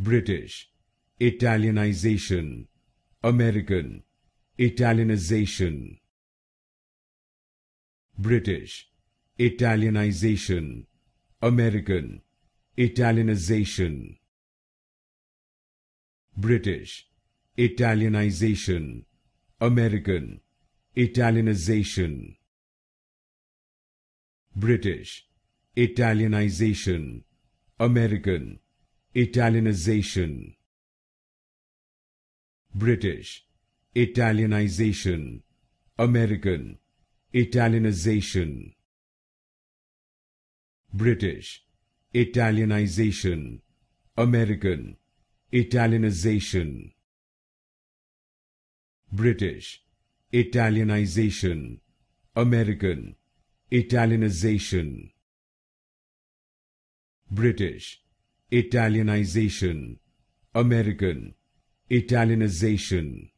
British, Italianization, American, Italianization. British, Italianization, American, Italianization. British, Italianization, American, Italianization. British, Italianization, American, Italianization. British, Italianization, American, Italianization. British, Italianization, American, Italianization. British, Italianization, American, Italianization. British, Italianization, American, Italianization.